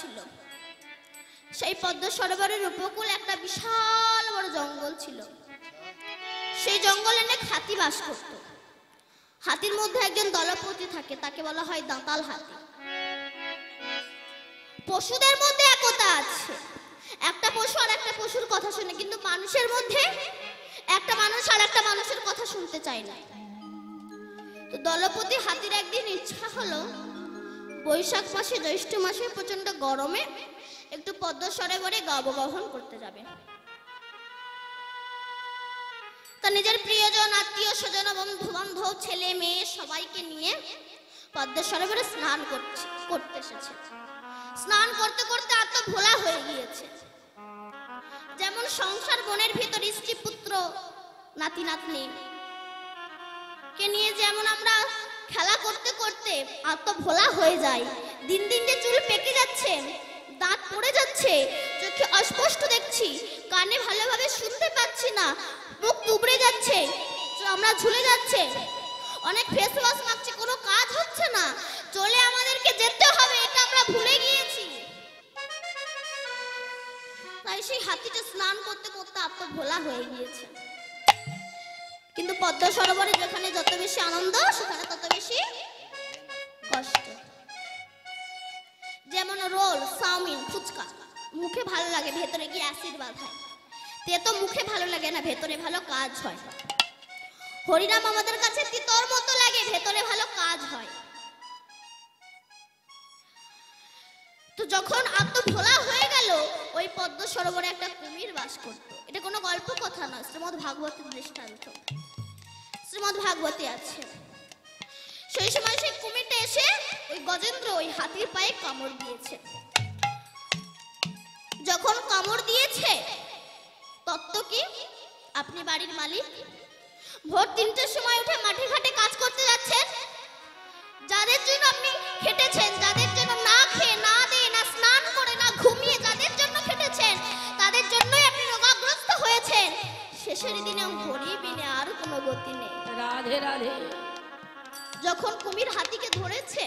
ছিল। সেই পদ্ম সরোবরের উপকূল একটা বিশাল বড় জঙ্গল ছিল। সেই জঙ্গলে অনেক হাতি বাস করত। হাতির মধ্যে একজন দলপতি থাকে, তাকে বলা হয় দাঁতাল হাতি। পশুদের মধ্যে একতা আছে। একটা পশু আর একটা পশুর কথা শুনে, কিন্তু মানুষের মধ্যে একটা মানুষ আর একটা মানুষের কথা শুনতে চায় না। তো দলপতি হাতির একদিন ইচ্ছা হলো বৈশাখ মাসে, জ্যৈষ্ঠ মাসে প্রচণ্ড গরমে একটু পদ্ম সরোবরে গবগহন করতে যাবে। তা নিজের প্রিয়জন, আত্মীয়, স্বজন বন্ধু বান্ধব ছেলে, মেয়ে সবাইকে নিয়ে পদ্ম সরোবরে স্নান করছে, করতে এসেছে। স্নান করতে করতে আত্ম ভোলা হয়ে গিয়েছে। যেমন সংসার বনের ভিতর স্ত্রী পুত্র নাতি নাতনি কে নিয়ে যেমন আমরা খেলা করতে করতে আত্ম ভোলা হয়ে যায়। দিন দিন যে চুল পেকে যাচ্ছে, দাঁত পড়ে যাচ্ছে, চোখে অস্পষ্ট দেখছি, কানে ভালোভাবে শুনতে পাচ্ছি না, মুখ তুবড়ে যাচ্ছে আমরা ঝুলে যাচ্ছে। অনেক ফেস ওয়াশ মাখছে, কোনো কাজ হচ্ছে না। চলে আমাদেরকে যেতে হবে, এটা আমরা ভুলে গিয়েছি। তাই সেই হাতিটা স্নান করতে করতে আত্ম ভোলা হয়ে গিয়েছে। কিন্তু পদ্মা সরোবরে যেখানে যত বেশি আনন্দ, সেখানে তত বেশি কষ্ট। যেমন রোল, চাউমিন, ফুচকা, মুখে ভালো লাগে, ভেতরে গিয়ে অ্যাসিড বাঁধায় তেতো মুখে ভালো লাগে না, ভেতরে ভালো কাজ হয়। হরিনাম আমাদের কাছে তিতর মতো লাগে, ভেতরে ভালো কাজ হয়। তো যখন আত্ম ভোলা হয়ে গেল, ওই পদ্ম সরোবরে একটা কুমির বাস করত। এটা কোনো গল্প কথা নয়, শ্রীমদ ভাগবতের দৃষ্টান্ত। শ্রীমদ ভাগবতী আছে। সেই সময় সেই কুমিরটা এসে ওই গজেন্দ্র ওই হাতির পায়ে কামড় দিয়েছে। যখন কামড় দিয়েছে, তত্ত্ব কি? আপনি বাড়ির মালিক। ভোর তিনটের সময় উঠে মাঠে ঘাটে কাজ করতে যাচ্ছেন। যাদের জন্য আপনি খেটেছেন, যাদের শেষের দিনে ঘড়ি বিনে আর কোনো গতি নেই। রাধে রাধে। যখন কুমির হাতিকে ধরেছে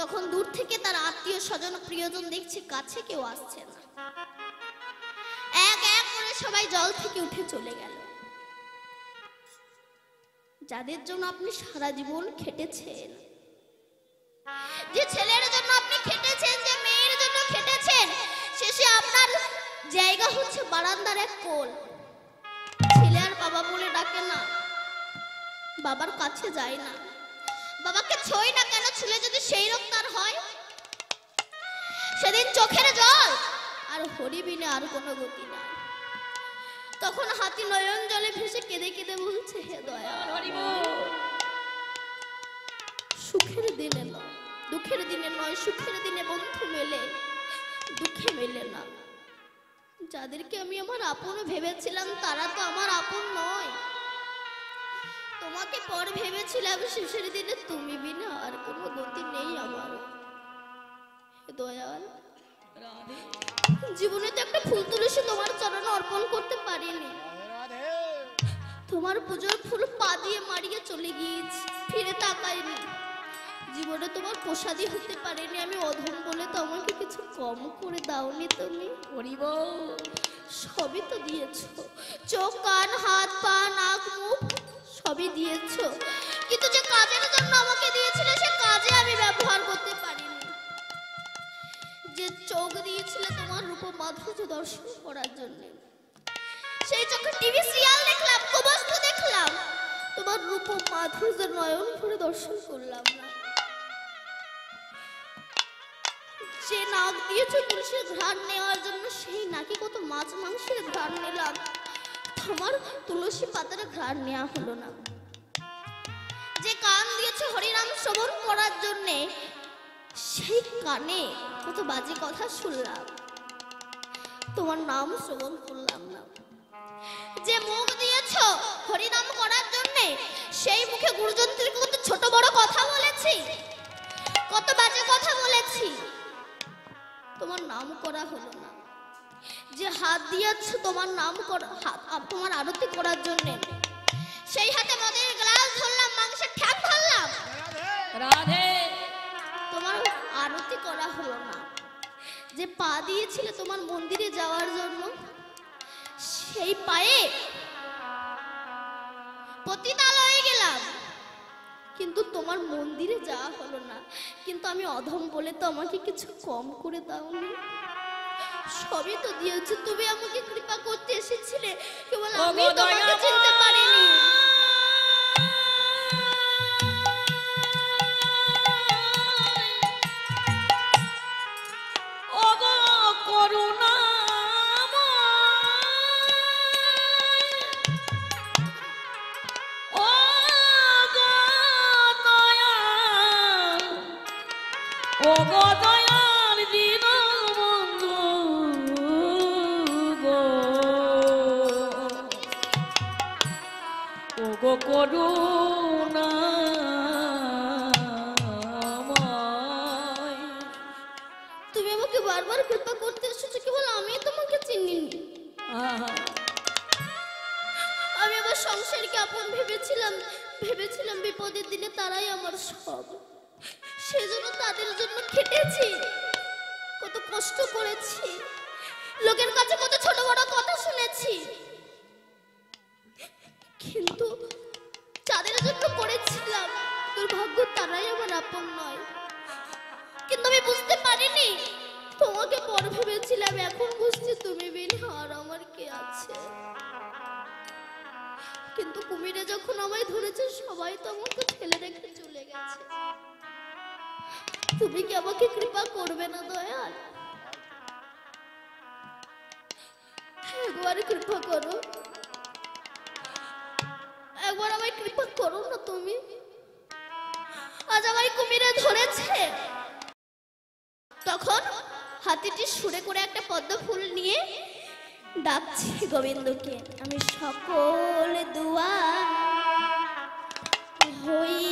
তখন দূর থেকে তার আত্মীয় স্বজন প্রিয়জন দেখছে কাছে কেউ আসছে না। এক এক করে সবাই জল থেকে উঠে চলে গেল। যাদের জন্য আপনি সারা জীবন খেটেছেন যে ছেলের জন্য আপনি খেটেছেন যে মেয়ের জন্য খেটেছেন শেষে আপনার জায়গা হচ্ছে বারান্দার এক কোল। বাবা বলে ডাকে না। বাবার কাছে যায় না। বাবাকে ছই না কেন? ছুলে যদি সেই রোগ তার হয়? সেদিন চোখের জল আর হরিবিনে আর কোনো গতি নাই। তখন হাতি নয়ন জলে ভেসে কেঁদে কেঁদে বলছে, হে দয়া, সুখের দিনে নয়, দুঃখের দিনে নয়, সুখের দিনে বন্ধু মেলে, দুঃখে মেলে না। যাদেরকে আমি আমার আপন ভেবেছিলাম, তারা তো আমার আপন নয়। তোমাকে পর ভেবেছিলাম শেষের দিনে তুমি বিনা আর কোনো গতি নেই আমার। দয়াল, জীবনে তো একটা ফুল তুলসী তোমার চরণে অর্পণ করতে পারিনি। তোমার পুজোর ফুল পা দিয়ে মারিয়ে চলে গিয়েছি, ফিরে তাকাইনি। জীবনে তোমার প্রসাদী হতে পারেনি। আমি অধম বলে তো আমাকে কিছু কম করে দাওনি তুমি। হরি বল। সবই তো দিয়েছ। চোখ, কান, হাত, পা, নাক, মুখ, সবই দিয়েছ। কিন্তু যে কাজের জন্য আমাকে দিয়েছিলে, সে কাজে আমি ব্যবহার করতে পারিনি। যে চোখ দিয়েছিলে তোমার রূপ মাধুর্য দর্শন করার জন্য। সেই চোখে টিভি সিরিয়াল দেখলাম কুবস্তু দেখলাম। তোমার রূপ মাধুর্য নয়ন ভরে দর্শন করলাম না। যে নাক দিয়েছে তুলসীর ঘ্রাণ নেওয়ার জন্য, সেই নাকি কত মাছ মাংসের ঘ্রাণ নিলাম। তোমার তুলসী পাতার ঘ্রাণ নেওয়া হলো না। যে কান দিয়েছে হরিনাম শ্রবণ করার জন্যে, সেই কানে কত বাজে কথা শুনলাম। তোমার নাম শ্রবণ করলাম না। যে মুখ দিয়েছ হরিনাম করার জন্যে, সেই মুখে গুরুজনদের কত ছোট বড় কথা বলেছি? কত বাজে কথা বলেছি? তোমার নাম করা হলো না। যে হাত দিয়েছ তোমার নাম করা হাত তোমার আরতি করার জন্য। সেই হাতে মদের গ্লাস ধরলাম মাংসের ঠ্যাং ধরলাম। রাধে। তোমার আরতি করা হলো না। যে পা দিয়েছিল তোমার মন্দিরে যাওয়ার জন্য সেই পায়ে পতিতালয়ে গেলাম। কিন্তু তোমার মন্দিরে যাওয়া হলো না। কিন্তু আমি অধম বলে তো আমাকে কিছু কম করে দাওনি। সবই তো দিয়েছ তুমি আমাকে কৃপা করতে এসেছিলে। কেবল আমি তোমাকে চিনতে পারিনি। কুমিরে ধরেছে? তখন হাতিটি সুরে করে একটা পদ্ম ফুল নিয়ে ডাকছি গোবিন্দকে, আমি সকল দুয়া হই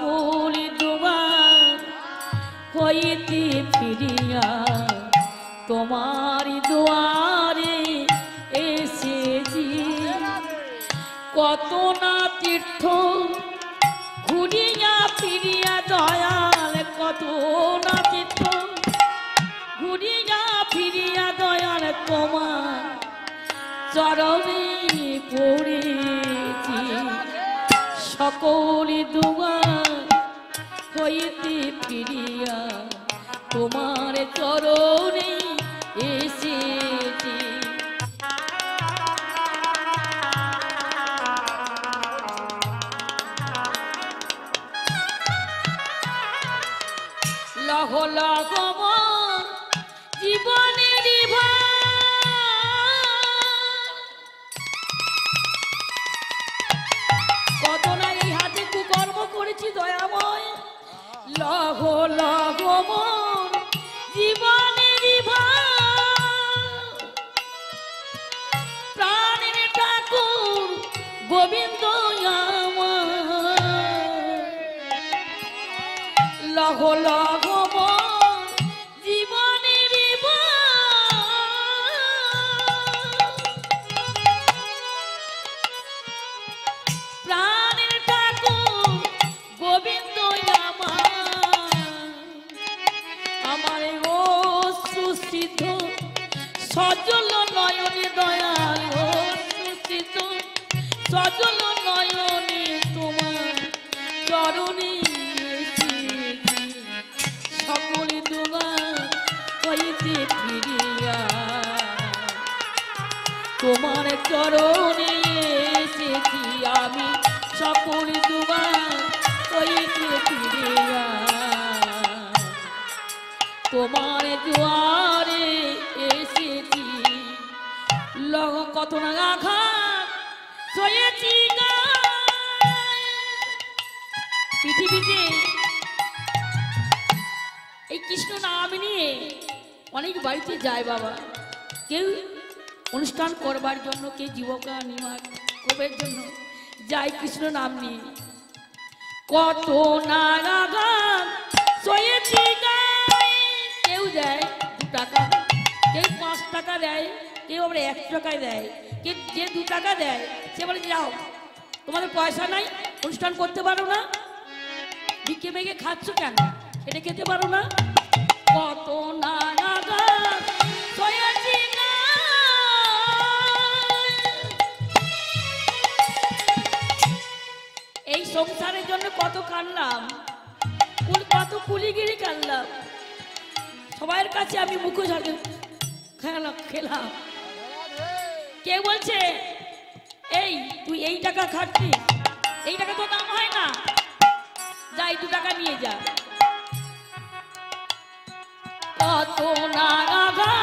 আকুল তোমার হইতে ফিরিয়া তোমার দুয়ারে এসেছি। কত না তীর্থ ঘুরিয়া ফিরিয়া দয়াল, কত না তীর্থ ঘুরিয়া ফিরিয়া দয়াল তোমার চরমে পড়েছি। সকল দুয়ার ফিরিয়া তোমার চরণে অমর জীবন যায় বাবা। কেউ অনুষ্ঠান করবার জন্য কে জীবকা নিমার কবের জন্য যাই কৃষ্ণ নাম নিয়ে। কত নারা কেউ দেয় দু টাকা, কেউ পাঁচ টাকা দেয়, কেউ আবার এক টাকায় দেয়। কে যে দু টাকা দেয়, সে বলে, যাও, তোমাদের পয়সা নাই, অনুষ্ঠান করতে পারো না। বিকে বেগে খাচ্ছ কেন? এটা খেতে পারো না। কত নারা সংসারের জন্য কত কানলাম কুল কত কুলিগিরি কানলাম সবার কাছে আমি মুখোশ হাতে খেলাম খেলাম। কে বলছে, এই, তুই এই টাকা খাচ্ছিস এই টাকা তো দাম হয় না? যাই দু টাকা নিয়ে যা। কত নাগাঘাত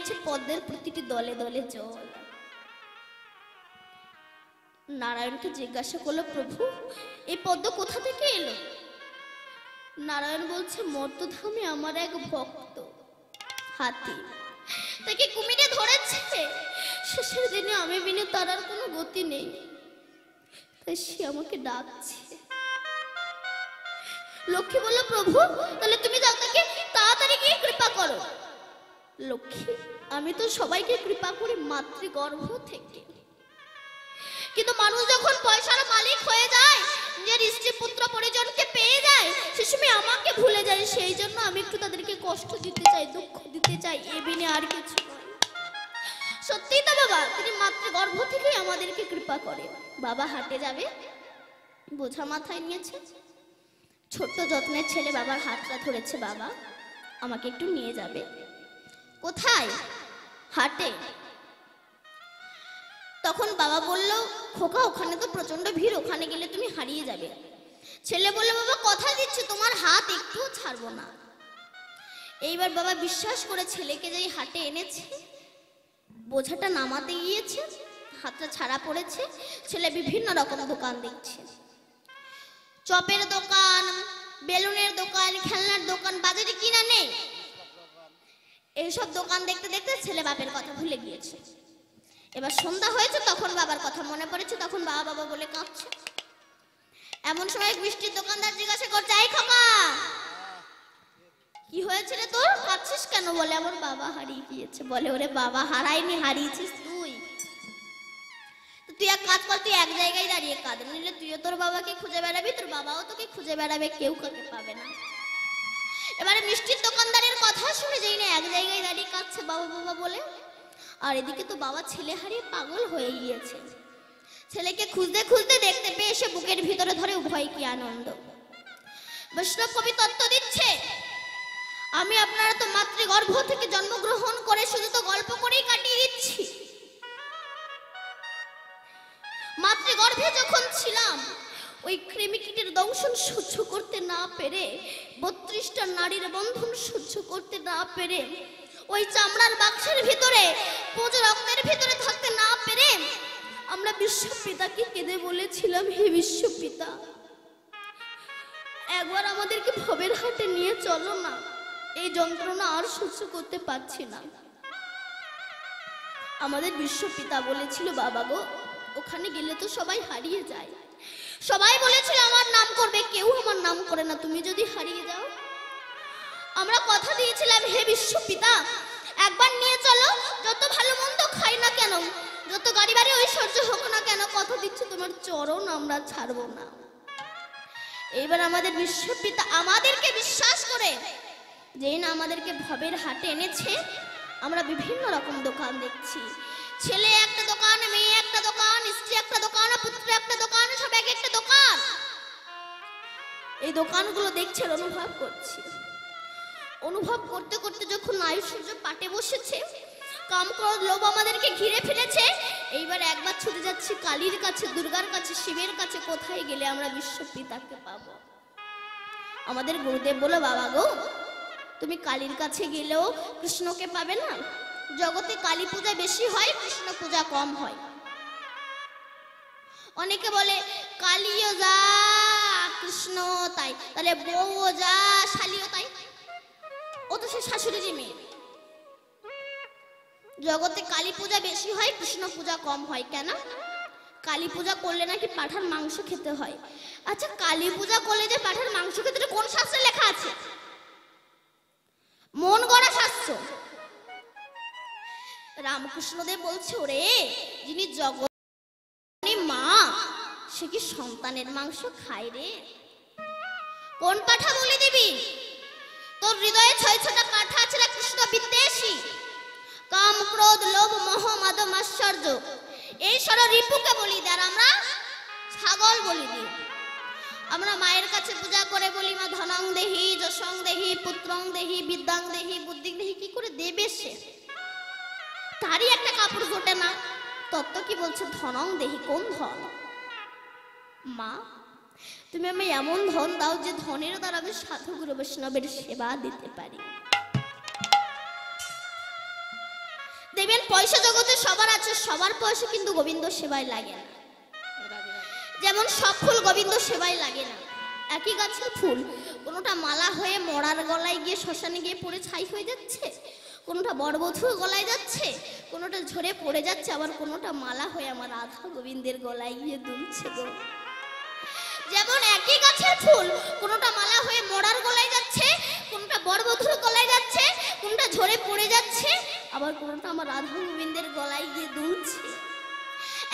দেখছে পদ্মের প্রতিটি দলে দলে জল। নারায়ণকে জিজ্ঞাসা করল, প্রভু, এই পদ্ম কোথা থেকে এলো? নারায়ণ বলছে, মর্তধামে আমার এক ভক্ত, হাতি। তাকে কুমিরে ধরেছে। শেষের দিনে আমি বিনে, তার আর কোনো গতি নেই। তাই সে আমাকে ডাকছে। লক্ষ্মী বলল, প্রভু, তাহলে তুমি তাকে তাড়াতাড়ি গিয়ে কৃপা করো। লক্ষ্মী, আমি তো সবাইকে কৃপা করি মাতৃগর্ভ থেকে। কিন্তু মানুষ যখন পয়সার মালিক হয়ে যায়, নিজের স্ত্রী পুত্র পরিজনকে পেয়ে যায়, সে সময় আমাকে ভুলে যায়। সেই জন্য আমি একটু তাদেরকে কষ্ট দিতে চাই, দুঃখ দিতে চাই, এ বিনে আর কিছু নয়। সত্যিই তো বাবা, তিনি মাত্র গর্ভ থেকেই আমাদেরকে কৃপা করে। বাবা হাটে যাবে, বোঝা মাথায় নিয়েছে। ছোট্ট যত্নের ছেলে বাবার হাতটা ধরেছে বাবা, আমাকে একটু নিয়ে যাবে। কোথায়? হাটে। তখন বাবা বলল, খোকা, ওখানে তো প্রচণ্ড ভিড়, ওখানে গেলে তুমি হারিয়ে যাবে। ছেলে বলল, বাবা, কথা দিচ্ছি, তোমার হাত একটুও ছাড়বো না। এইবার বাবা বিশ্বাস করে ছেলেকে যেই হাটে এনেছে, বোঝাটা নামাতে গিয়েছে, হাতটা ছাড়া পড়েছে, ছেলে বিভিন্ন রকম দোকান দেখছে। চপের দোকান, বেলুনের দোকান, খেলনার দোকান, বাজারে কিনা নেই। এইসব দোকান দেখতে দেখতে ছেলে বাপের কথা ভুলে গিয়েছে। এবার সন্ধ্যা হয়েছে, তখন বাবার কথা মনে পড়েছে, তখন বাবা বাবা বলে কাঁদছে। এমন সময় মিষ্টির দোকানদার জিজ্ঞাসা করছে এই খোকা, কি হয়েছে রে তোর? কাঁদছিস কেন? বলে, আমার বাবা হারিয়ে গিয়েছে। বলে, ওরে বাবা হারাইনি হারিয়েছিস তুই। তুই এক কাজ কর, তুই এক জায়গায় দাঁড়িয়ে কাঁদ। নিলে তুইও তোর বাবাকে খুঁজে বেড়াবি, তোর বাবাও তোকে খুঁজে বেড়াবে, কেউ কাকে পাবে না। এবারে মিষ্টির দোকানদারের কথা শুনে যাই না এক জায়গায় দাঁড়িয়ে কাঁদছে বাবা বাবা বলে, আর এদিকে তো বাবা ছেলে হারিয়ে পাগল হয়ে গিয়েছে। ছেলেকে খুঁজতে খুঁজতে দেখতে পেয়ে এসে বুকের ভিতরে ধরে উভয় কি আনন্দ। বৈষ্ণব কবি তত্ত্ব দিচ্ছে, আমি আপনারা তো মাতৃগর্ভ থেকে জন্মগ্রহণ করে শুধু তো গল্প করেই কাটিয়ে দিচ্ছি। মাতৃগর্ভে যখন ছিলাম ওই কৃমিকীটের দংশন সহ্য করতে না পেরে, বত্রিশটা নারীর বন্ধন সহ্য করতে না পেরে, ওই চামড়ার বাক্সের ভিতরে, পুজো রক্তের ভিতরে থাকতে না পেরে, আমরা বিশ্বপিতাকে কেঁদে বলেছিলাম, হে বিশ্বপিতা, একবার আমাদেরকে ভবের হাটে নিয়ে চলো না। এই যন্ত্রণা আর সহ্য করতে পারছি না। আমাদের বিশ্বপিতা বলেছিল, বাবা গো, ওখানে গেলে তো সবাই হারিয়ে যায়। সবাই বলেছিল, আমার নাম করবে কেউ, আমার নাম করে না, তুমি যদি হারিয়ে যাও। আমরা কথা দিয়েছিলাম, হে বিশ্বপিতা একবার নিয়ে চলো, যত ভালো মন্দ খাই না কেন, যত গাড়ি বাড়ি ঐশ্বর্য হোক না কেন, কথা দিচ্ছি তোমার চরণ, আমরা ছাড়বো না। এবার আমাদের বিশ্বপিতা আমাদেরকে বিশ্বাস করে, যেই না আমাদেরকে ভবের হাটে এনেছে, আমরা বিভিন্ন রকম দোকান দেখছি। ছেলে একটা দোকান, মেয়ে একটা দোকান, স্ত্রী একটা দোকান, পুত্র একটা দোকান, সব এক একটা দোকান। এই দোকানগুলো দেখছে অনুভব করছি। অনুভব করতে করতে যখন আয়ুষ্য পাটে বসেছে, কাম ক্রোধ লোভ আমাদেরকে ঘিরে ফেলেছে, এইবার একবার ছুটে যাচ্ছি কালীর কাছে, দুর্গার কাছে, শিবের কাছে, কোথায় গেলে আমরা বিশ্বপিতাকে পাবো? আমাদের গুরুদেব বলো বাবা গো, তুমি কালীর কাছে গেলেও কৃষ্ণকে পাবে না? জগতে কালী পূজা বেশি হয়, কৃষ্ণ পূজা কম হয়। অনেকে বলে, কালীও যা কৃষ্ণ তাই। তাহলে বউও যা, শালিও তাই। ও তো সে শাশুড়িরই মেয়ে। জগতে কালী পূজা বেশি হয়, কৃষ্ণ পূজা কম হয়, কেন? কালী পূজা করলে নাকি পাঠার মাংস খেতে হয়। আচ্ছা কালী পূজা করলে যে পাঠার মাংস খেতে কোন শাস্ত্রে লেখা আছে? মন গড়া শাস্ত্র। রামকৃষ্ণদেব বলছে, ওরে, যিনি জগৎ মা, সে কি সন্তানের মাংস খায় রে? কোন পাঠা বলে দিবি? তোর হৃদয়ে ছয় ছটা পাঠা আছে রে কৃষ্ণ বিদ্বেষী। কাম, ক্রোধ, লোভ, মোহ মাদম আশ্চর্য এই সর রিপুকে বলি দে আর আমরা ছাগল বলি দিই আমরা মায়ের কাছে পূজা করে বলি, মা ধনং দেহি, যশং দেহি, পুত্রং দেহি, বিদ্যাং দেহি, বুদ্ধিং দেহি, কি করে দেবে সে? তারই একটা কাপড় ঘটে না। তত্ত্ব কি বলছে? ধনং দেহি কোন ধন? মা, তুমি আমি এমন ধন দাও যে ধনের দ্বারা আমি সাধু গুরু বৈষ্ণবের সেবা দিতে পারি। দেবেন পয়সা জগতে সবার আছে, সবার পয়সা কিন্তু গোবিন্দ সেবায় লাগে না। যেমন সব ফুল গোবিন্দ সেবায় লাগে না। একই গাছের ফুল, কোনোটা মালা হয়ে মরার গলায় গিয়ে শ্মশানে গিয়ে পড়ে ছাই হয়ে যাচ্ছে? কোনোটা বড়বধুর গলায় যাচ্ছে, কোনোটা ঝরে পড়ে যাচ্ছে, আবার কোনোটা মালা হয়ে আমার রাধা গোবিন্দের গলায় গিয়ে দুলছে গো। যেমন একই গাছের ফুল, কোনোটা মালা হয়ে মরার গলায় যাচ্ছে, কোনোটা বড়বধুর গলায় যাচ্ছে, কোনটা ঝরে পড়ে যাচ্ছে, আবার কোনোটা আমার রাধা গোবিন্দের গলায় গিয়ে দুলছে।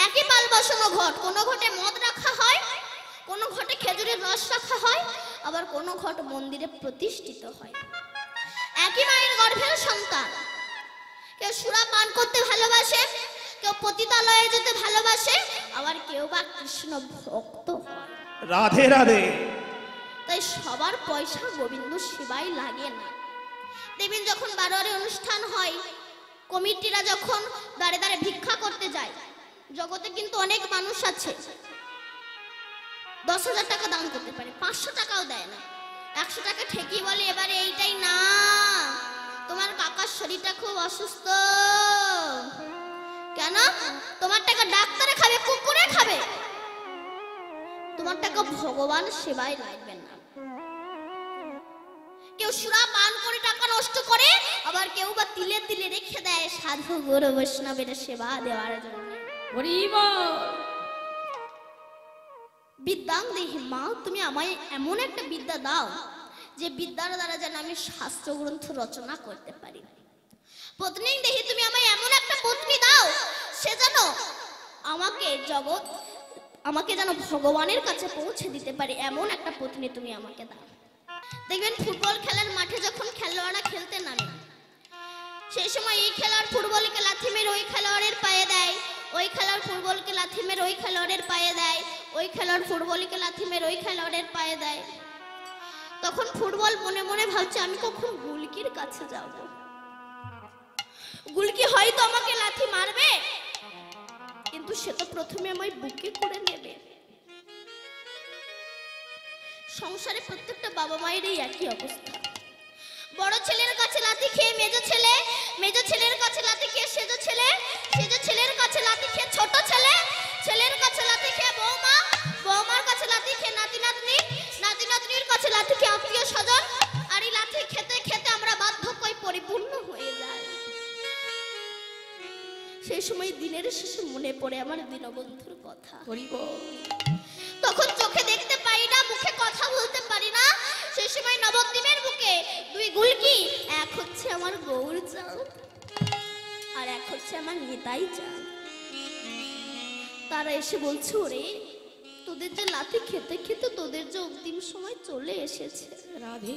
একই পাল বসানো ঘট, কোনো ঘটে মদ রাখা হয়, কোনো ঘটে খেজুরের রস রাখা হয়, আবার কোনো ঘট মন্দিরে প্রতিষ্ঠিত হয়। সুরা পান করতে ভালোবাসে কেউ পতিতালয়ে যেতে ভালোবাসে আবার কেউ বা কৃষ্ণ ভক্ত। রাধে রাধে। তাই সবার পয়সা গোবিন্দ সেবাই লাগে না। দেখবেন যখন বারোয়ারি অনুষ্ঠান হয় কমিটিরা যখন দাঁড়ে দাঁড়ে ভিক্ষা করতে যায় জগতে কিন্তু অনেক মানুষ আছে। দশ হাজার টাকা দান করতে পারে পাঁচশো টাকাও দেয় না। একশো টাকা ঠেকি বলে এবারে এইটাই না। তোমার কাকার শরীরটা খুব অসুস্থ। কেন? তোমার টাকা ডাক্তারে খাবে কুকুরে খাবে। তোমার টাকা ভগবান সেবায় লাগবে না। কেউ সুরা পান করে টাকা নষ্ট করে আবার কেউ বা তিলে তিলে রেখে দেয় সাধু গুরু বৈষ্ণবের সেবা দেওয়ার জন্য। বিদ্যাং দেহি মা তুমি আমায় এমন একটা বিদ্যা দাও যে বিদ্যার দ্বারা যেন আমি শাস্ত্র গ্রন্থ রচনা করতে পারি। পত্নী দেহি তুমি আমায় এমন একটা পত্নী দাও, সে যেন আমাকে জগৎ, আমাকে যেন ভগবানের কাছে পৌঁছে দিতে পারে, এমন একটা পত্নী তুমি আমাকে দাও। দেখবেন ফুটবল খেলার মাঠে যখন খেলোয়াড়রা খেলতে নামে, সেই সময় এই খেলোয়াড় ফুটবলকে লাথি মেরে ওই খেলোয়াড়ের পায়ে দেয়, ওই খেলোয়াড় ফুটবলকে লাথি মেরে ওই খেলোয়াড়ের পায়ে দেয়, ওই খেলোয়াড় ফুটবলকে লাথি মেরে ওই খেলোয়াড়ের পায়ে দেয়। তখন ফুটবল মনে মনে ভাবছে, আমি কখন গুলকির কাছে যাব? গুলকি হয়তো আমাকে লাথি মারবে, কিন্তু সে তো প্রথমে আমায় বুকে করে নেবে। সংসারে প্রত্যেকটা বাবা মায়েরই একই অবস্থা। বড় ছেলের কাছে লাথি খেয়ে মেজো ছেলে, মেজো ছেলের কাছে লাথি খেয়ে সেজো ছেলে, সেজো ছেলের কাছে লাথি খেয়ে ছোট ছেলে, ছেলের কাছে লাথি খেয়ে বৌমা, বৌমার কাছে লাথি খেয়ে নাতি নাতনি নাতি নাতনির কাছে খেয়ে আত্মীয় স্বজন আর এই লাথি খেতে খেতে আমরা বার্ধক্যই পরিপূর্ণ হয়ে যাই। সেই সময় দিনের শেষে মনে পড়ে আমার দীনবন্ধুর কথা। তখন চোখে দেখতে পাই না মুখে কথা বলতে পারি না। সেই সময় নবদ্বীপের বুকে দুই গুলকি এক হচ্ছে আমার গৌর চাঁদ আর এক হচ্ছে আমার নিতাই চাঁদ। তারা এসে বলছে ওরে তোদের যে লাথি খেতে খেতে তোদের যে অন্তিম সময় চলে এসেছে। রাধে।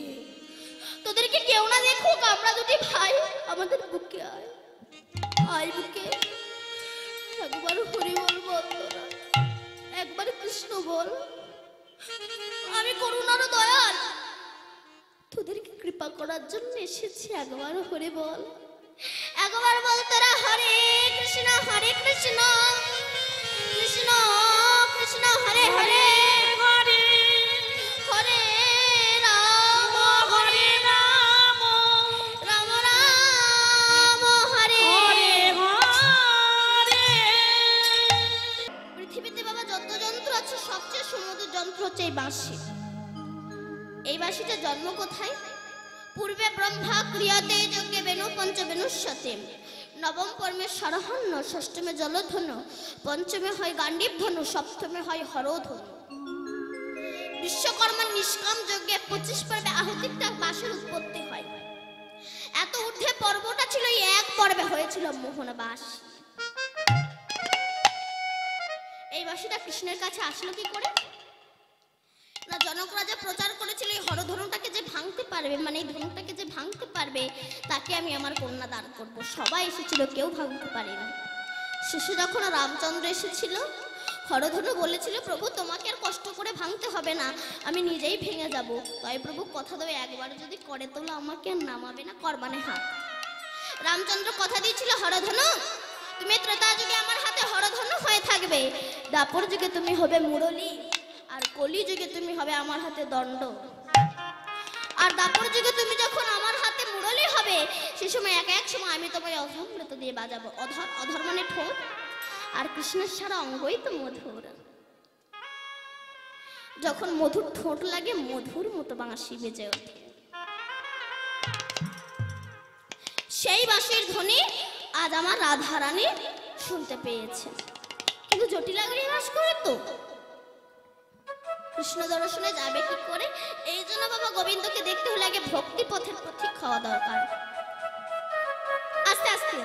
তোদেরকে কেউ না দেখুক আমরা দুটি ভাই আমাদের বুকে আয়। আয় বুকে। একবার হরি বল একবার কৃষ্ণ বল। আমি করুণার দয়াল। তোদেরকে কৃপা করার জন্য এসেছি একবার হরে বল। একবার বল তোরা হরে কৃষ্ণ হরে কৃষ্ণ কৃষ্ণ। বাঁশি। এই বাঁশিটা জন্ম কোথায়? পূর্বে ব্রহ্মা ক্রিয়াতে যজ্ঞে বেনু পঞ্চবেনুষ্যতে নবম পর্মে সরহন্য ষষ্ঠমে জলধনু পঞ্চমে হয় গান্ডীব ধনু সপ্তমে হয় হরধনু বিশ্বকর্মার নিষ্কাম যজ্ঞে পঁচিশ পর্বে আহুতিটা বাঁশের উৎপত্তি হয়। এত ঊর্ধ্বে পর্বটা ছিল এক পর্বে হয়েছিল মোহন বাস। এই বাসিটা কৃষ্ণের কাছে আসলো কি করে? না জনক রাজা প্রচার করেছিল এই হরধনুটাকে যে ভাঙতে পারবে মানে এই ধনুটাকে যে ভাঙতে পারবে, তাকে আমি আমার কন্যা দান করব। সবাই এসেছিল, কেউ ভাঙতে পারেনি। শেষে যখন রামচন্দ্র এসেছিল, হরধনু বলেছিল, প্রভু, তোমাকে আর কষ্ট করে ভাঙতে হবে না, আমি নিজেই ভেঙে যাব। তাই প্রভু, কথা দেবে একবার যদি করে তোলো, আমাকে আর নামাবে না, করবানে হাত। রামচন্দ্র কথা দিয়েছিল, হরধনু, তুমি ত্রেতা যুগে আমার হাতে হরধনু হয়ে থাকবে। দাপর যুগে তুমি হবে মুরলী। আর কলি যুগে তুমি হবে আমার হাতে দণ্ড। আর দাপর যুগে তুমি যখন আমার হাতে মুরলী হবে, সে সময় এক এক সময় আমি তোমায় অধমৃত দিয়ে বাজাবো। অধর অধর মানে ঠোঁট, আর কৃষ্ণের সারা অঙ্গই তো মধুর। যখন মধুর ঠোঁট লাগে, মধুর মতো বাঁশি বেজে ওঠে। সেই বাঁশির ধ্বনি আজ আমার রাধারানী শুনতে পেয়েছে। কিন্তু জটিলাগড়ি বাস করে তো? কৃষ্ণ দর্শনে যাবে কি করে? এই জন্য বাবা গোবিন্দকে দেখতে হলে আগে ভক্তি পথের পথিক খাওয়া দরকার। আস্তে আস্তে।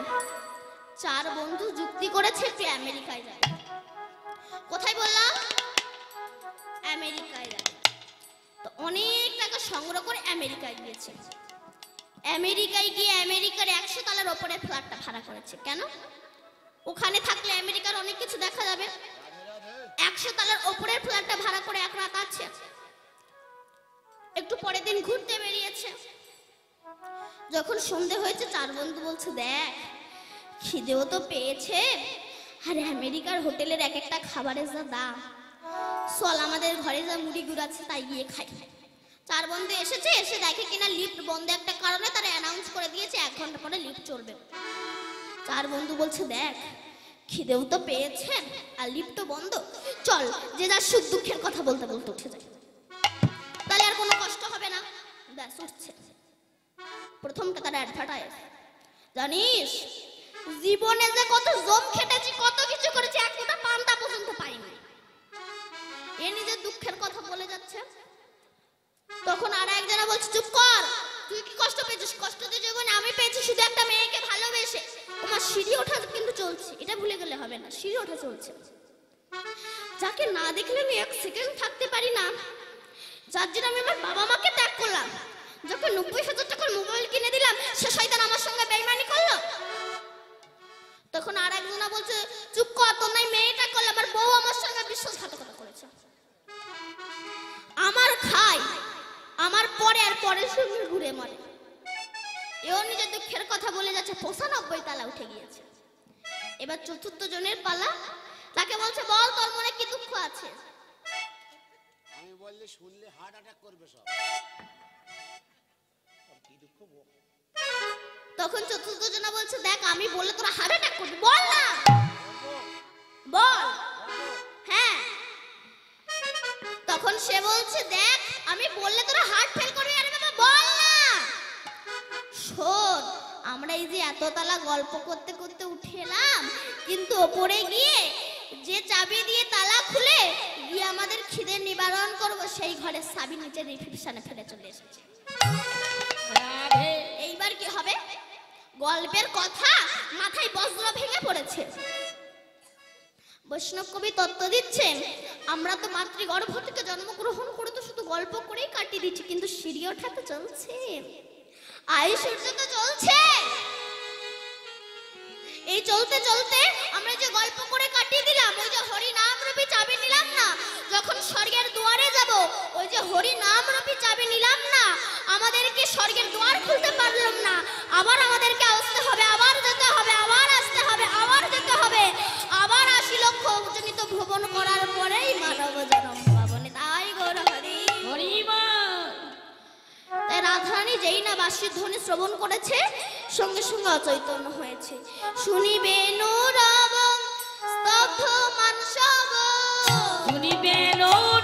চার বন্ধু যুক্তি করেছে তুই আমেরিকায় যাবে। কোথায় বললাম? আমেরিকায় যাবে। তো অনেক টাকা সংগ্রহ করে আমেরিকায় গিয়েছে। আমেরিকায় গিয়ে আমেরিকার একশো তলার ওপরে ফ্ল্যাটটা ভাড়া করেছে। কেন? ওখানে থাকলে আমেরিকার অনেক কিছু দেখা যাবে। একশো তলার ওপরের ফ্ল্যাটটা ভাড়া করে এক রাত আছে। একটু পরের দিন ঘুরতে বেরিয়েছে। যখন সন্ধে হয়েছে চার বন্ধু বলছে, দেখ, খিদেও তো পেয়েছে। আরে, আমেরিকার হোটেলের এক একটা খাবারের যা দাম। চল, আমাদের ঘরে যা মুড়ি গুড় আছে, তাই গিয়ে খাই। চার বন্ধু এসেছে, এসে দেখে কিনা লিফট বন্ধ একটা কারণে তারা অ্যানাউন্স করে দিয়েছে, এক ঘণ্টা পরে লিফট চলবে। চার বন্ধু বলছে, দেখ, খিদেও তো পেয়েছে, আর লিফটও বন্ধ। চল, যে যার সুখ দুঃখের কথা বলতে বলতে উঠে যায় তাহলে আর কোনো কষ্ট হবে না? ব্যাস, উঠছে। প্রথমটা তার অ্যাডভার্টাইজ। জানিস, জীবনে যে কত জম খেটেছি, কত কিছু করেছি, এক ফোঁটা পান্তা পর্যন্ত পাইনি। এ নিজের দুঃখের কথা বলে যাচ্ছে। তখন আর একজনা বলছে, চুপ কর, তুই কি কষ্ট পেয়েছিস? কষ্ট তো জীবনে আমি পেয়েছি, শুধু একটা মেয়েকে ভালোবেসে। তোমার সিঁড়ি ওঠা কিন্তু চলছে, এটা ভুলে গেলে হবে না, সিঁড়ি ওঠা চলছে। যাকে না দেখলে আমি এক সেকেন্ড থাকতে পারি না। যার জন্য আমি আমার বাবা মাকে ত্যাগ করলাম। যখন নব্বই হাজার টাকার মোবাইল কিনে দিলাম, সে শয়তান আমার সঙ্গে বেইমানি করল। তখন আর একজনা বলছে, চুপ কর, তোর নাই মেয়েটা করল আমার বউ আমার সঙ্গে বিশ্বাসঘাতকতা করেছে। আমার খাই, আমার পরে আর পরের সঙ্গে ঘুরে মরে। এও নিজের দুঃখের কথা বলে যাচ্ছে, পঁচানব্বই তালা উঠে গিয়েছে। এবার চতুর্থ জনের পালা তাকে বলছে বল তোর মনে কি দুঃখ আছে? আমি বললে শুনলে হার্ট অ্যাটাক করবে সব। আর কি দুঃখ বল। তখন চতুর্থ জনা বলছে দেখ আমি বললে তোরা হার্ট অ্যাটাক করবি। বল না! বল! হ্যাঁ। তখন সে বলছে দেখ আমি বললে তোরা হার্ট ফেল করবি। আরে বাবা বল না! শোন আমরা এই যে এততলা গল্প করতে করতে উঠে এলাম কিন্তু ওপরে গিয়ে যে চাবি দিয়ে তালা খুলে গিয়ে আমাদের খিদের নিবারণ করব সেই ঘরে সাবি নিচে রিসেপশনে ফেলে চলে এসেছে। এইবার কি হবে? গল্পের কথা মাথায় বজ্র ভেঙে পড়েছে। বৈষ্ণব কবি তত্ত্ব দিচ্ছেন আমরা তো মাতৃগর্ভ থেকে জন্মগ্রহণ করে তো শুধু গল্প করেই কাটিয়ে দিচ্ছি কিন্তু সিঁড়ি ওঠা তো চলছে। আয়ু সূর্য তো চলছে এই চলতে চলতে আমরা যে গল্প করে কাটিয়ে দিলাম, ওই যে হরি নাম রূপী চাবি নিলাম না? যখন স্বর্গের দুয়ারে যাব, ওই যে হরি নাম রূপী চাবি নিলাম না? আমাদেরকে স্বর্গের দুয়ার খুলতে পারলাম না। আবার আমাদেরকে আসতে হবে, আবার যেতে হবে, আবার রাধারানী যেই না বাঁশির ধ্বনি শ্রবণ করেছে, সঙ্গে সঙ্গে অচৈতন্য হয়েছে। শুনিবে নুরব, স্তব্ধ মানসব। শুনিবে রাম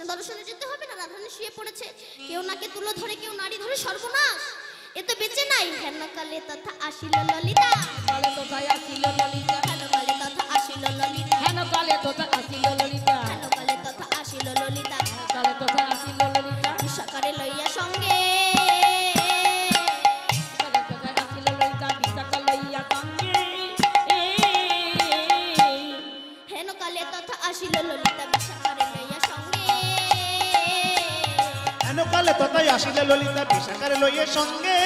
দর্শনে যেতে হবে না, রাধারানী শুয়ে পড়েছে। কেউ নাকে তুলো ধরে, কেউ নারী ধরে, সর্বনাশ। এ বেঁচে নাই। হেন কালে তথা আসিল ললিতা। তথা আসিল ললিতা হেন কালে তথা আসিল ললিতা হেন কালে তথা আসিলে ললিতা বিশাখার লইয়ে সঙ্গে।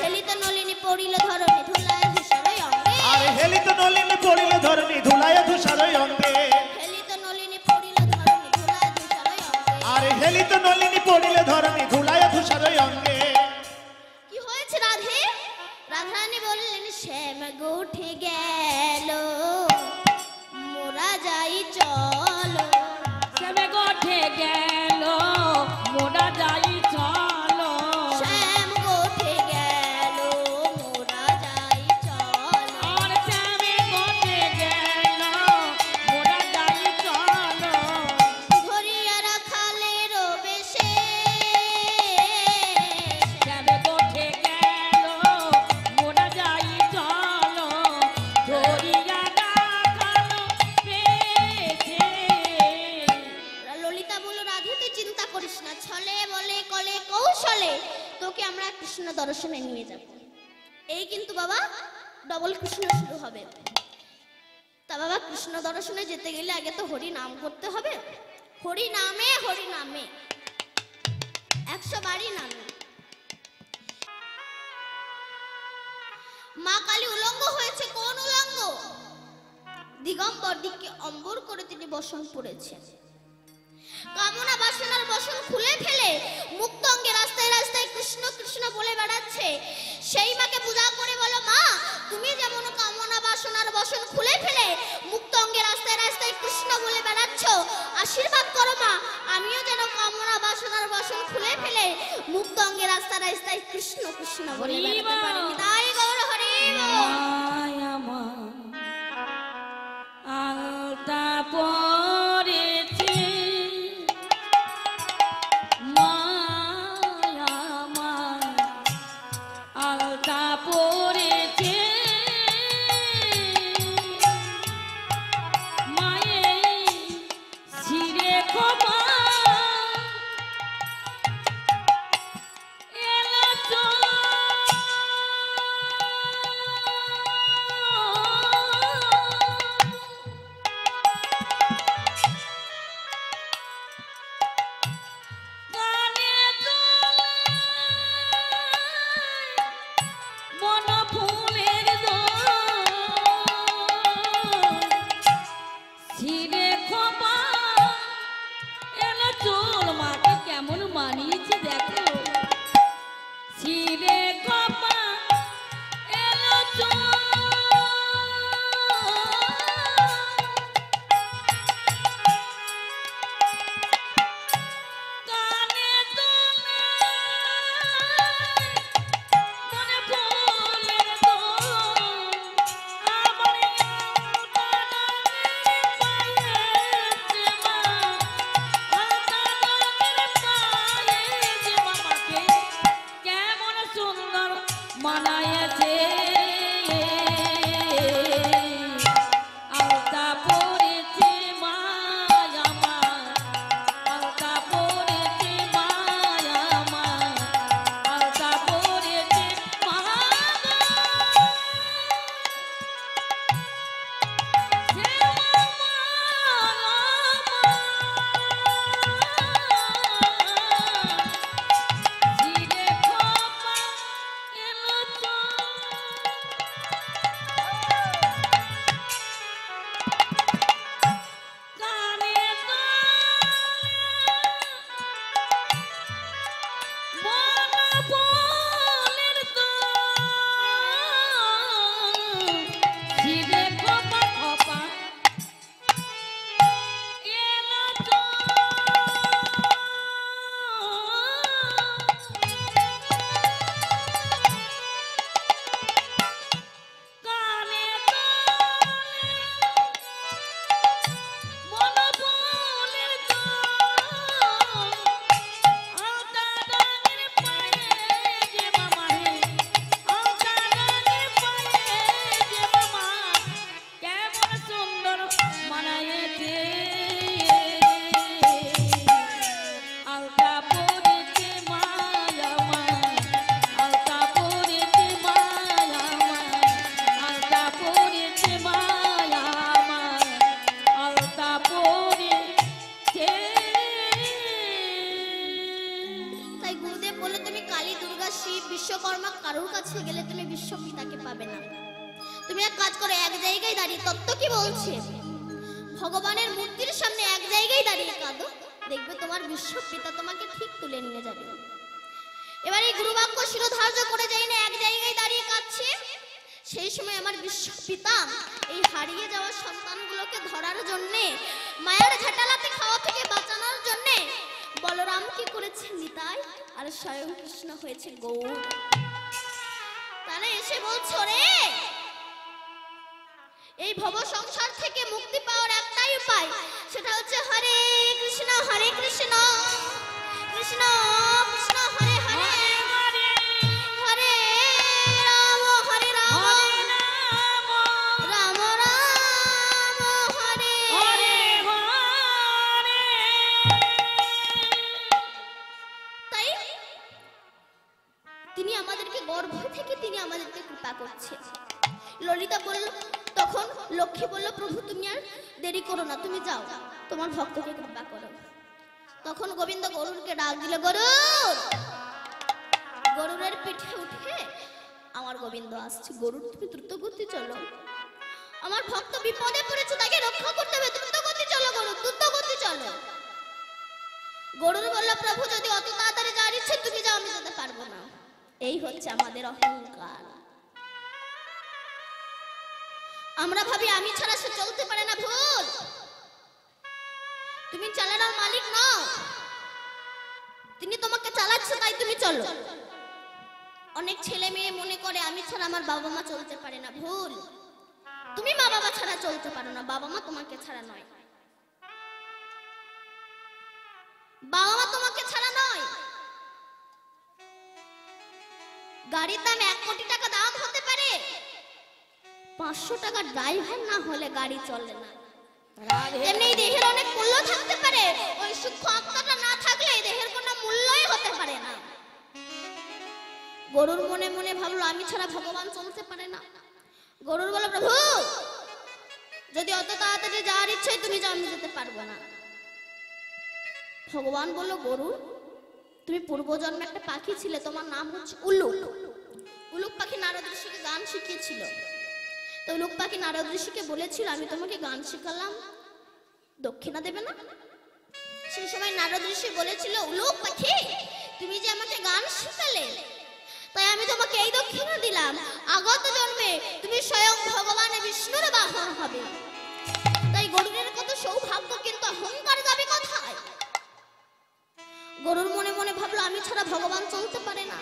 হেলিত নলিনী পড়িল ধরণী ধুলায় ধূসারই অঙ্গে। আর হেলিত নলিনী পড়িল ধরণী ধুলায় ধূসারই অঙ্গে। হেলিত নলিনী পড়িল ধরণী ধুলায় ধূসারই অঙ্গে। আর হেলিত নলিনী পড়িল ধরণী ধুলায় ধূসারই অঙ্গে। তোমাকে ছাড়া নয়। বাবা মা তোমাকে ছাড়া নয়। গাড়ির দাম এক কোটি টাকা দাম হতে পারে। পাঁচশো টাকা ড্রাইভার না হলে গাড়ি চলে না। এমনি দেহের অনেক মূল্য থাকতে পারে। ওই সূক্ষ্ম আত্মাটা না থাকলে দেহের কোনো মূল্যই হতে পারে না। গরুর মনে মনে ভাবলো আমি ছাড়া ভগবান চলতে পারে না। গরুর বলে প্রভু যদি অত তাড়াতাড়ি যাওয়ার ইচ্ছে হয়, তুমি যাও আমি যেতে পারব না। ভগবান বলল, গরু, তুমি পূর্বজন্মে একটা পাখি ছিলে, তোমার নাম হচ্ছে উল্লুক উলুক পাখি নারদ ঋষিকে গান শিখিয়েছিল। তো উলুক পাখি নারদ ঋষিকে বলেছিল, আমি তোমাকে গান শিখালাম, দক্ষিণা দেবে না? সেই সময় নারদ ঋষি বলেছিল, উলুক পাখি, তুমি যে আমাকে গান শিখালে তাই আমি তোমাকে এই দক্ষিণা দিলাম। আগত জন্মে তুমি স্বয়ং ভগবান বিষ্ণুর বাহন হবে। তাই গরুরের কত সৌভাগ্য, কিন্তু অহংকার যাবে কোথায়? গরুর মনে মনে ভাবলো, আমি ছাড়া ভগবান চলতে পারে না।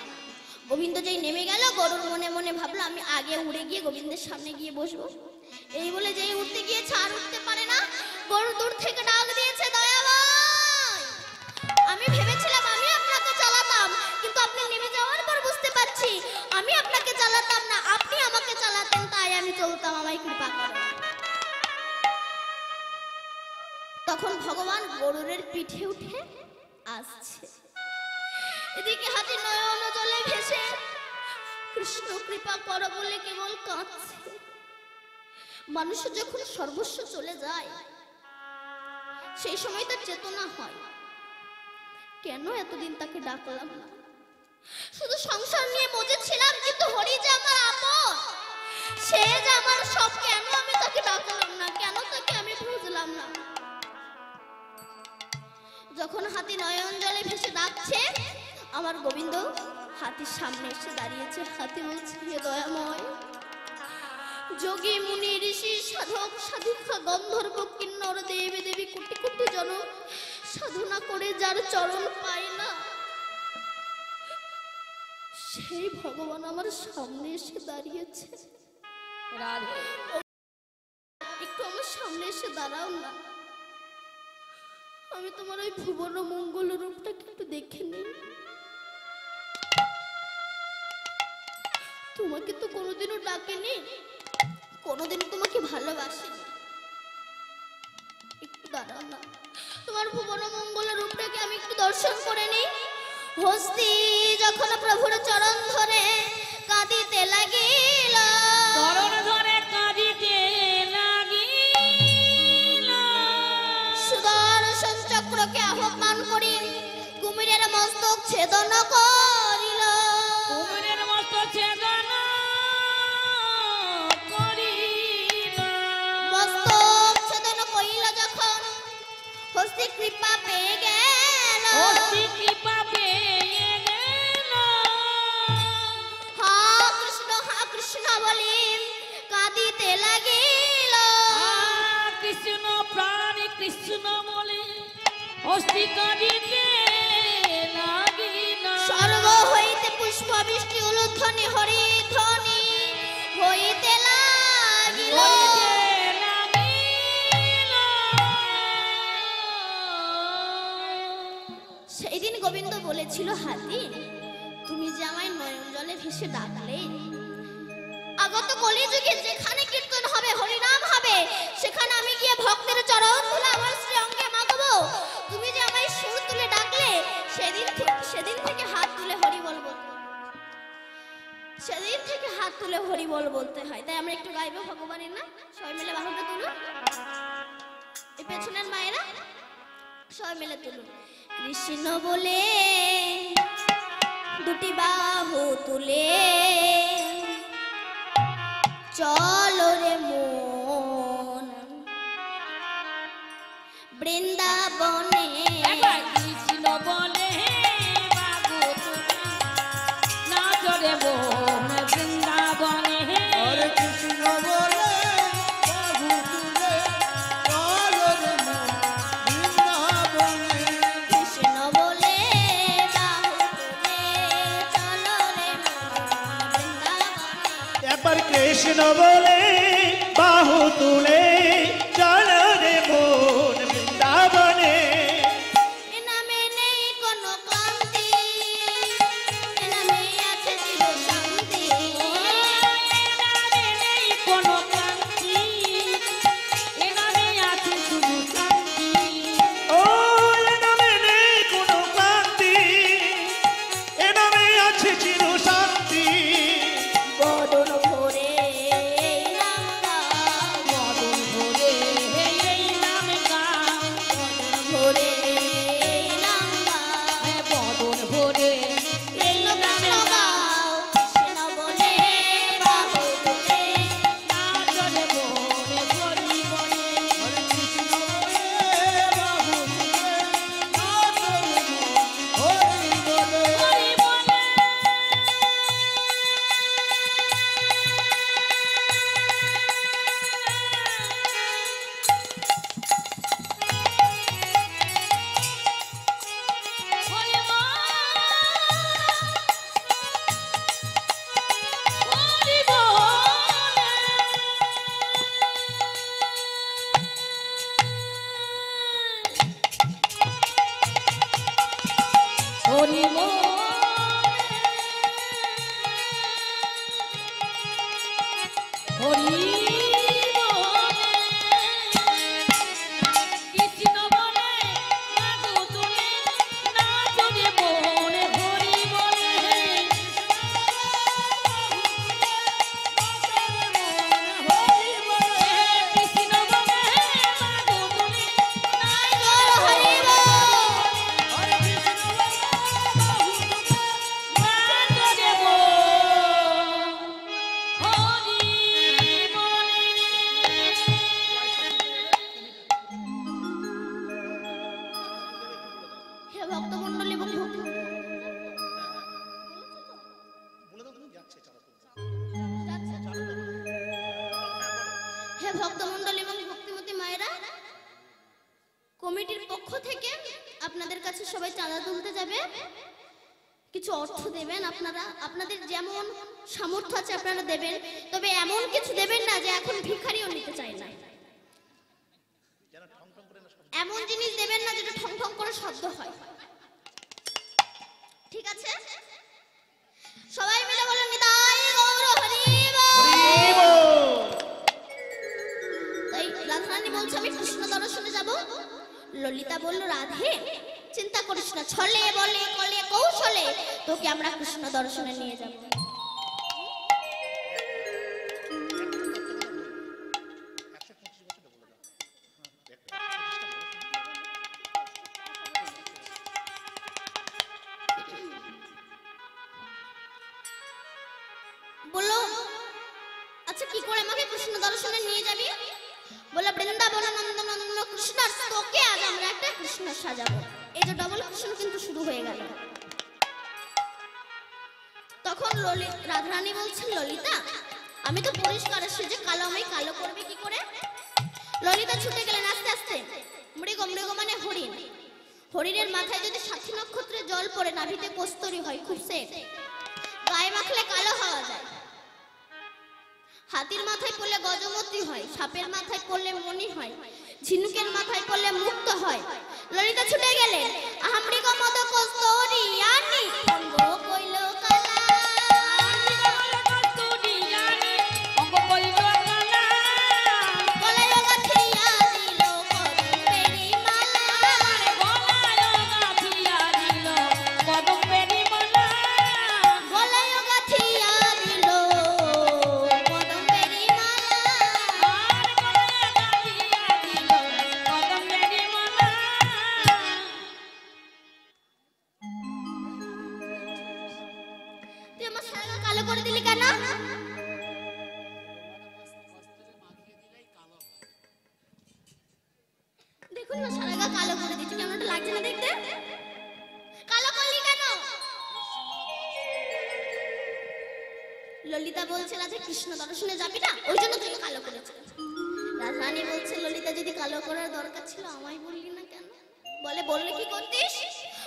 গোবিন্দ যেই নেমে গেল, গরুর মনে মনে ভাবলো, আমি আগে উড়ে গিয়ে গোবিন্দের সামনে গিয়ে বসবো। এই বলে যেই উঠতে গিয়েছে, আর উঠতে পারে না। গরু দূর থেকে ডাক দিয়েছে দয়াবাই আমি ভেবেছিলাম আপনাকে চালাতাম না, আপনি আমাকে চালাতেন, তাই আমি চলতাম, আমায় কৃপা তখন ভগবান গরুরের পিঠে উঠে আসছে। এদিকে হাতি নয়ন জলে ভেসে, কৃষ্ণ, কৃপা করো বলে কেবল কাঁদছে। মানুষ যখন সর্বস্ব চলে যায়, সেই সময় তার চেতনা হয়। কেন এতদিন তাকে ডাকলাম না? শুধু সংসার নিয়ে মজে ছিলাম কিন্তু হরি যে আমার আপন, সে যে আমার সব, কেন আমি তাকে ডাকলাম না? কেন তাকে আমি বুঝলাম না? যখন হাতি নয়ন জলে ভেসে ডাকছে, আমার গোবিন্দ হাতির সামনে এসে দাঁড়িয়েছে। হাতি বলছে দয়াময়, যোগী মুনি, ঋষি, সাধক সাধিকা গন্ধর্ব, কিন্নর, দেবী দেবী, কোটি কোটি জন সাধনা করে যার চরণ সেই ভগবান আমার সামনে এসে দাঁড়িয়েছে। একটু আমার সামনে এসে দাঁড়াও না। আমি তোমার ওই ভুবন মঙ্গল রূপটাকে একটু দেখে নিই। তোমাকে তো কোনোদিনও ডাকেনি কোনোদিনও তোমাকে ভালোবাসেনি। একটু দাঁড়াও না। তোমার ভুবন মঙ্গল রূপটাকে আমি একটু দর্শন করে নিই। হস্তি যখন প্রভুর চরণ ধরে কাঁদিতে লাগিল। চরণ ধরে কাঁদিতে লাগিল। সুদর্শন চক্রকে আহ্বান করি কুমিরের মস্তক ছেদন করিল। কুমিরের মস্তক ছেদন করিল। মস্তক ছেদন করিল যখন হস্তি কৃপা পেয়ে গেল। হস্তি কৃপা পেয়ে কৃষ্ণ সেই দিন গোবিন্দ বলেছিল হাতি তুমি যে আমায় নয়ন জলে ভেসে ডাকলে আগত কলিযুগে যেখানে কীর্তন হবে, হরিনাম হবে, সেখানে আমি গিয়ে ভক্তের চরণ তুলে আমার শ্রী অঙ্গে মাগবো তুমি যে আমায় সুর তুলে ডাকলে, সেদিন সেদিন থেকে হাত তুলে হরি বল বলতে সেদিন থেকে হাত তুলে হরি বল বলতে হয়। তাই আমরা একটু গাইবো ভগবানের না সবাই মিলে বাহুটা তুলো এই পেছনের মায়েরা, সবাই মিলে তুলুন। কৃষ্ণ বলে, দুটি বাহু তুলে চলো রে মন। বৃন্দাবনে কৃষ্ণ বলে বলল, রাধে, চিন্তা করিস না, ছলে বলে কলে কৌশলে তোকে আমরা কৃষ্ণ দর্শনে নিয়ে যাব।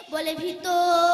বলে ভিতর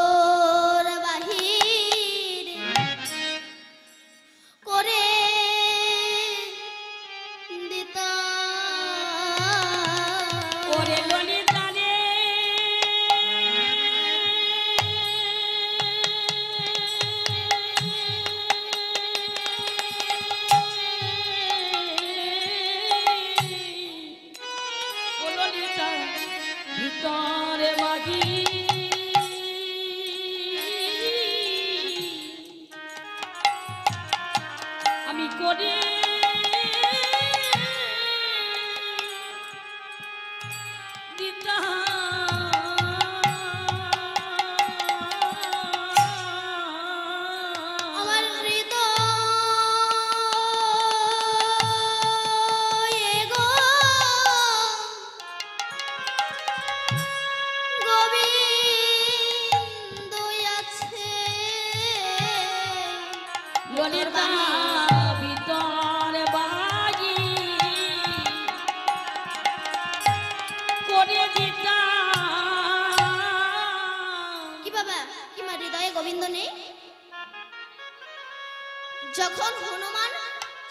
যখন হনুমান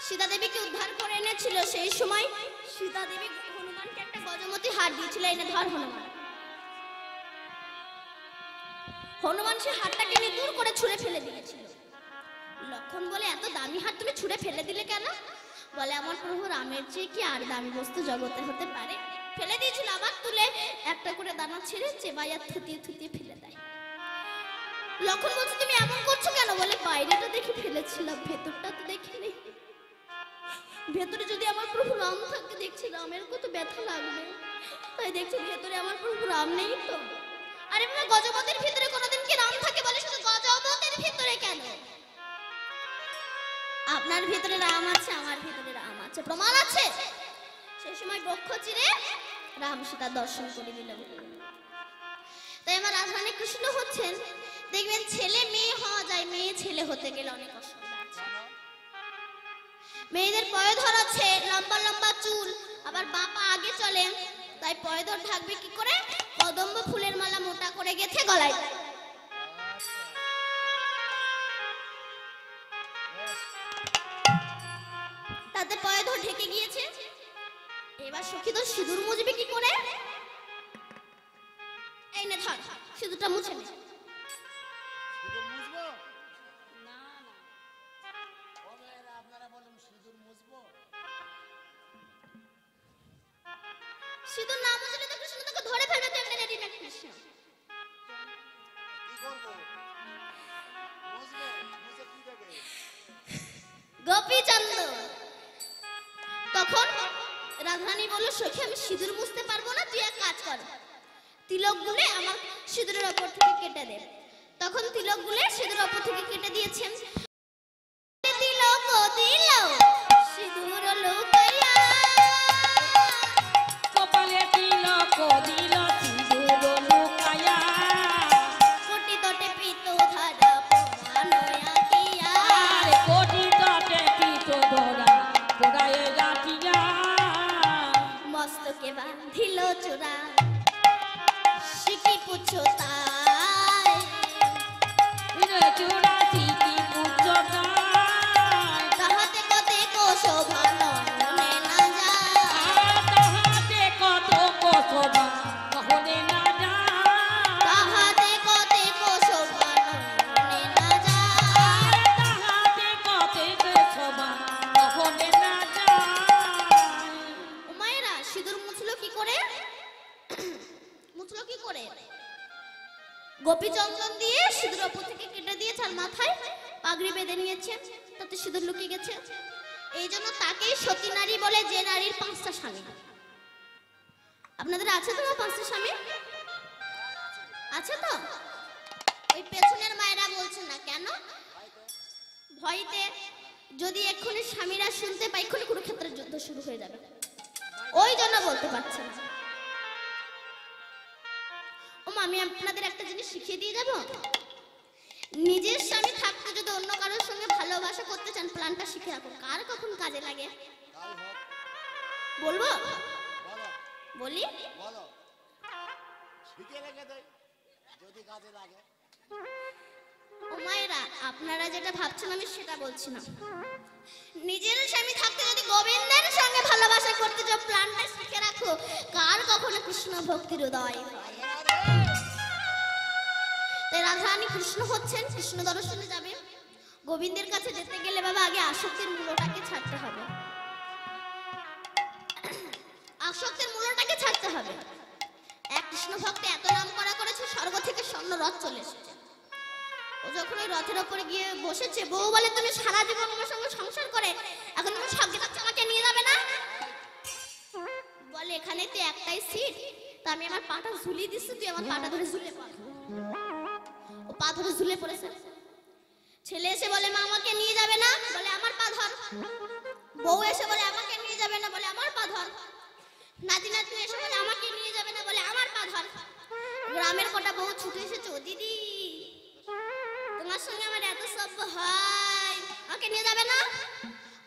সীতা দেবীকে উদ্ধার করে এনেছিল, সেই সময় সীতা দেবী হনুমানকে একটা গজমতি হার দিয়েছিল এনে ধর হনুমান। হনুমান সে হারটাকে নিয়ে দূর করে ছুঁড়ে ফেলে দিয়েছিল। লক্ষণ বলে, এত দামি হার তুমি ছুঁড়ে ফেলে দিলে কেন? বলে, আমার প্রভু রামের চেয়ে কি আর দামি বস্তু জগতে হতে পারে? ফেলে দিয়েছিল আবার তুলে, একটা করে দানা ছেড়ে চেবাইয়া থুতিয়ে থুতিয়ে ফেলে দেয়। লক্ষণ বলছে, তুমি এমন করছ কেন? বলে, বাইরেটা দেখে ফেলেছিলাম, ভেতরটা তো দেখিনি। ভেতরে যদি আমার প্রভু রাম থাকে, দেখছি রামের কত ব্যথা লাগবে। তাই দেখছি ভেতরে আমার প্রভু রাম নেই তো। আরে বাবা, গজপতির ভিতরে কোনোদিন কি রাম থাকে বলে শুধু গজপতির ভিতরে কেন? আপনার ভিতরে রাম আছে, আমার ভিতরে রাম আছে, প্রমাণ আছে। সেই সময় বক্ষ চিরে রাম সীতা দর্শন করে দিলেন তাই আমার রাজধানী কৃষ্ণ হচ্ছেন। দেখবেন ছেলে মেয়ে হওয়া যায়, মেয়ে ছেলে হতে গেলে অনেক অসুবিধা আছে। মেয়েদের আছে, লম্বা লম্বা চুল, আবার বাপা আগে চলে, তাই পয়ধর ঢাকবে কি করে? কদম্ব ফুলের মালা মোটা করে গেথে গলায়। তাতে পয়ধর ঢেকে গিয়েছে। এবার সখী তো সিঁদুর মুজবে কি করে? এই নে ধর, সিঁদুরটা মুছে নে। সিঁদুর না মুছলে তো কৃষ্ণ তোকে ধরে ফেলবে তেমনি রেডি না কৃষ্ণ। কি করব মুছবো মুছে কি দেবে? গোপীচন্দ তখন রাধারানী বলল সখী আমি সিঁদুর মুছতে পারব না তুই এক কাজ কর। তিলক গুলে আমার সিঁদুরের ওপর থেকে কেটে দে। তখন তিলক গুলে সিঁদুরের ওপর থেকে কেটে দিয়েছেন। শুরু হয়ে যাবে। ওই জন্য বলতে পারছে না। ও আমি আপনাদের একটা জিনিস শিখিয়ে দিয়ে যাব? নিজের স্বামী থাকতে যদি অন্য কারোর সঙ্গে ভালোবাসা করতে চান, প্ল্যানটা শিখে রাখুন কার কখন কাজে লাগে? বলব? বলি? বলো। শিখে রেখে দেয় যদি কাজে লাগে। ও মায়েরা, আপনারা যেটা ভাবছেন আমি সেটা বলছি না। নিজের স্বামী থাকতে যদি গোবিন্দের সঙ্গে ভালোবাসা করতে চাও প্ল্যানটা শিখে রাখো। কার কখনো কৃষ্ণ ভক্তির উদয় তাই রাধারানী কৃষ্ণ হচ্ছেন, কৃষ্ণ দর্শনে যাবে। গোবিন্দের কাছে যেতে গেলে বাবা আগে আসক্তির মূলটাকে ছাড়তে হবে। আসক্তির মূলটাকে ছাড়তে হবে। এক কৃষ্ণ ভক্ত এত নাম করা করেছে, স্বর্গ থেকে স্বর্ণ রথ চলে এসেছে। ও যখন ওই রথের ওপরে গিয়ে বসেছে, বউ বলে, তুমি সারা জীবন আমার সঙ্গে সংসার করে, এখন তুমি সঙ্গে থাকছো আমাকে নিয়ে যাবে না? বলে, এখানে তো একটাই সিট, তা আমি আমার পাটা ঝুলিয়ে দিচ্ছি, তুই আমার পাটা ধরে ঝুলে পড়। ও পা ধরে ঝুলে পড়েছে। ছেলে এসে বলে, মা, আমাকে নিয়ে যাবে না? বলে, আমার পা ধর। বউ এসে বলে, আমাকে নিয়ে যাবে না? বলে, আমার পা ধর। নাতি নাতনি এসে বলে, আমাকে নিয়ে যাবে না? বলে, আমার পা ধর। গ্রামের কটা বউ ছুটে এসেছে দিদি তোমার সঙ্গে আমার এত সভ্য হয়। আমাকে নিয়ে যাবে না?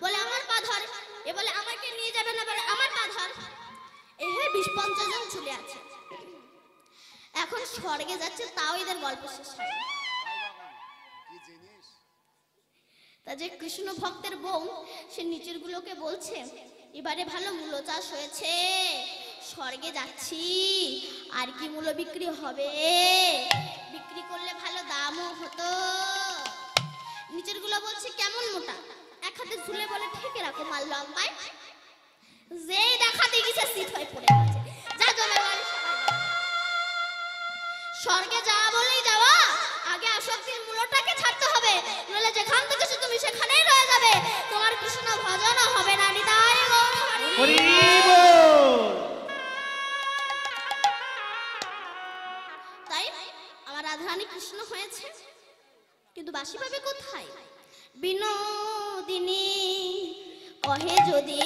বলে আমার পা ধর। এ বলে আমাকে নিয়ে যাবে না? বলে আমার পা ধর। এই হয়ে বিশ পঞ্চাশ জন চলে আছে এখন স্বর্গে যাচ্ছে তাও এদের গল্প শেষ হয় তা যে কৃষ্ণ ভক্তের বউ সে নিচের গুলোকে বলছে এবারে ভালো মূল্য চাষ হয়েছে। স্বর্গে যাচ্ছি। আর কি মূল্য বিক্রি হবে? বিক্রি করলে ভালো দামও হতো। নিচেরগুলো বলছে, কেমন মোটা? এক হাতে ঝুলে বলে, ঠেকে রাখো মাল লম্বায়। যেই দেখাতে গেছে শীত হয়ে পড়ে গেছে। যা জমে যা। স্বর্গে যাওয়া বলেই যাওয়া। আগে আসক্তির মূলটাকে ছাড়তে হবে। নইলে যেখান থেকে তুমি সেখানেই রয়ে যাবে। তোমার কৃষ্ণ ভজনও হবে না, নিতাই গৌর হরি। কৃষ্ণ হয়েছে কিন্তু বাসি পাবে কোথায়? বিনোদিনী কহে যদি